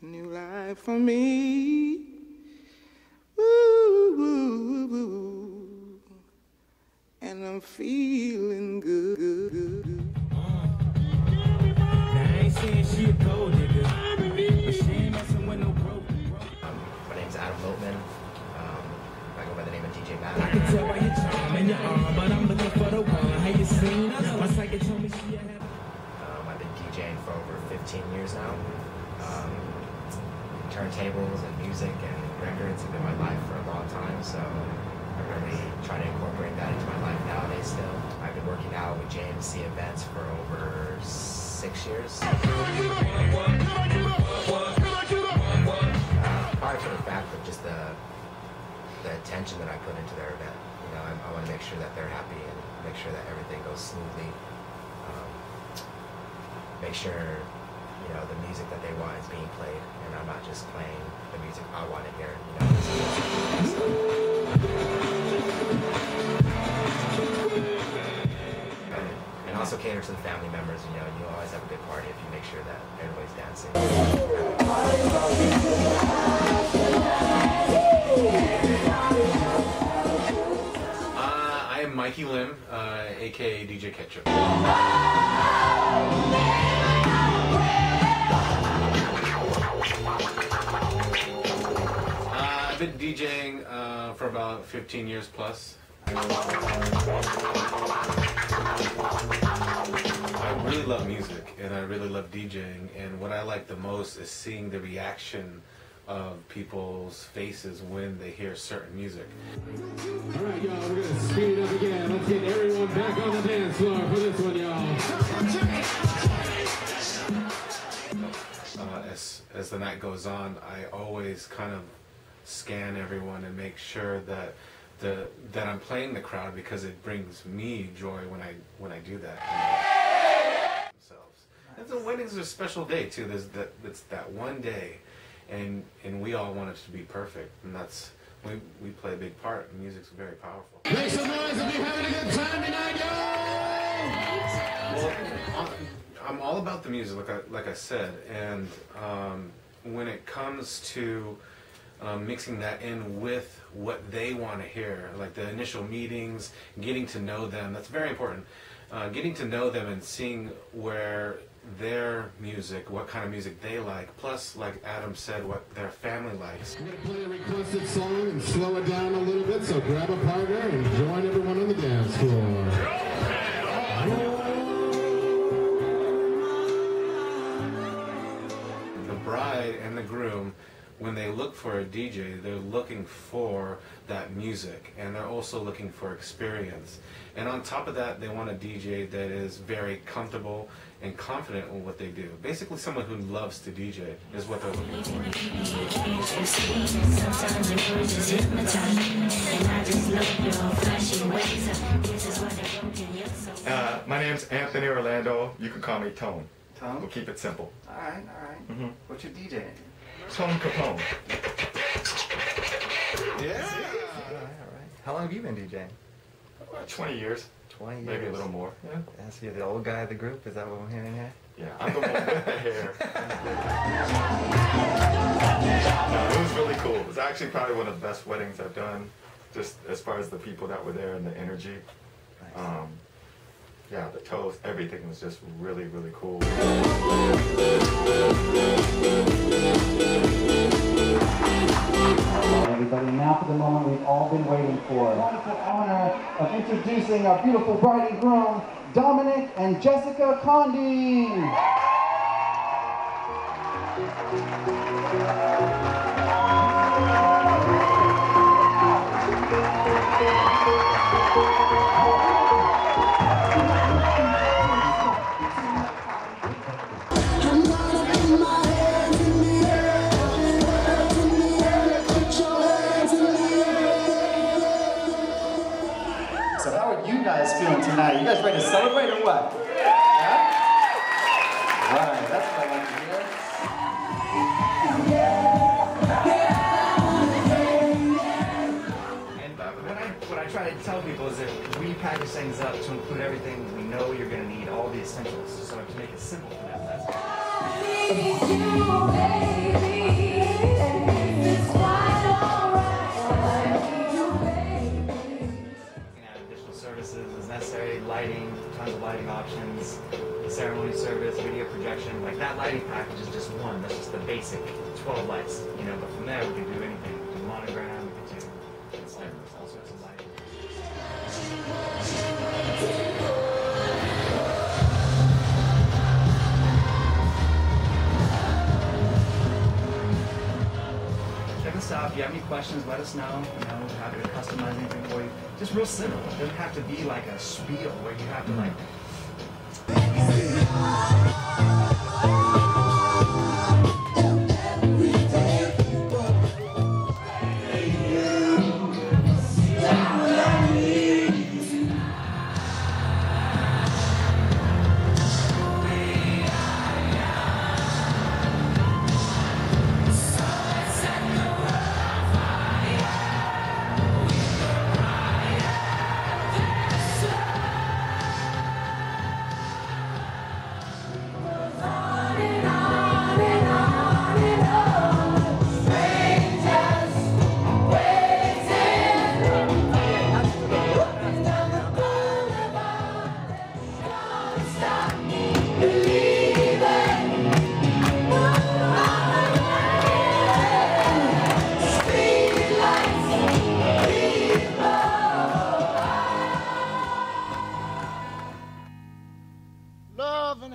It's a new life for me. Woo, woo, woo, And I'm feeling good. good, good. Now, I ain't saying she a gold digger, but she ain't messing with no broke. My name's Adam Lotman. Um, I go by the name of DJ I can tell by your charm and your arm, but I'm looking for the one. How you seen? My psychic told me she had. Um, I've been DJing for over 15 years now. Um, turntables and music and records have been my life for a long time, so I really try to incorporate that into my life nowadays still. I've been working out with JMC events for over six years. Uh, probably for the fact of just the the attention that I put into their event. You know, I, I want to make sure that they're happy and make sure that everything goes smoothly. Um, make sure you know the music that they want is being played, and I'm not just playing the music I want to hear. You know, this is- so- and, and also cater to the family members. You know, you always have a good party if you make sure that everybody's dancing. Uh, I am Mikey Lim, uh, aka DJ Kechup. DJing uh, for about 15 years plus. I really love music and I really love DJing, and what I like the most is seeing the reaction of people's faces when they hear certain music. All right, y'all, we're gonna speed it up again. Let's get everyone back on the dance floor for this one, y'all. uh, as as the night goes on, I always kind of scan everyone and make sure that the that I'm playing the crowd because it brings me joy when I when I do that. Themselves. And so weddings are a special day too. There's that it's that one day, and and we all want it to be perfect, and that's. We, we play a big part. Music's very powerful. Make some noise if you're having a good time tonight, y'all! Well, I'm- I'm all about the music, like I, like I said, and um, when it comes to um, mixing that in with what they want to hear, like the initial meetings, getting to know them, that's very important. Uh, getting to know them and seeing where their music, what kind of music they like, plus, like Adam said, what their family likes. We're gonna play a requested song and slow it down a little bit, so grab a partner and join everyone on the dance floor. the bride and the groom, when they look for a DJ, they're looking for that music and they're also looking for experience. And on top of that, they want a DJ that is very comfortable and confident in what they do. Basically, someone who loves to DJ is what they're looking for. Uh, my name's Anthony Orlando. You can call me Tone. Tone? We'll keep it simple. Alright, alright. Mhm. What's your DJ name? Tone Capone. Yeah. Alright, alright. How long have you been DJing? Uh, 20 years, 20 years. maybe a little more. Yeah. Yeah, so you're the old guy of the group? Is that what I'm hearing here? Yeah, I'm the one with the hair. no, it was really cool. It was actually probably one of the best weddings I've done, just as far as the people that were there and the energy. Nice. Um, yeah, the toast, everything was just really, really cool. everybody. Now for the moment we've all been waiting for. Wonderful honor of introducing our beautiful bride and groom, Dominic and Jessica Condi. Things up to include everything we know you're going to need, all the essentials. So to make it simple for them, that's additional services as necessary, lighting, tons of lighting options, ceremony service, video projection. Like that lighting package is just one. That's just the basic 12 lights, you know. But from there, we can do anything. We can do have any questions, let us know. You know, we're happy to customize anything for you. Just real simple. It doesn't have to be like a spiel where you have to like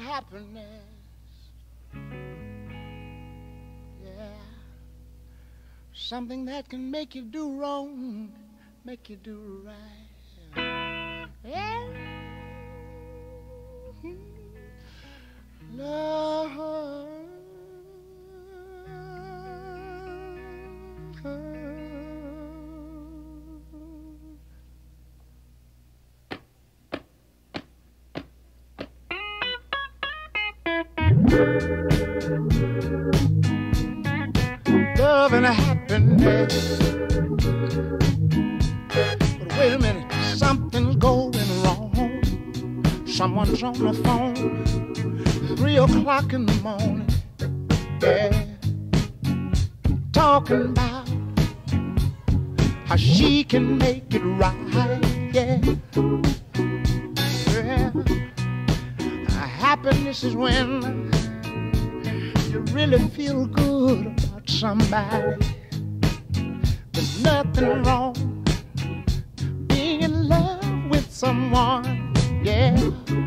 happiness. Yeah. Something that can make you do wrong, make you do right. Yeah. Hmm. Love. Love and happiness. But wait a minute, something's going wrong. Someone's on the phone, three o'clock in the morning. Yeah, talking about how she can make it right. Yeah, yeah. Happiness is when you really feel good about somebody. There's nothing wrong being in love with someone, yeah.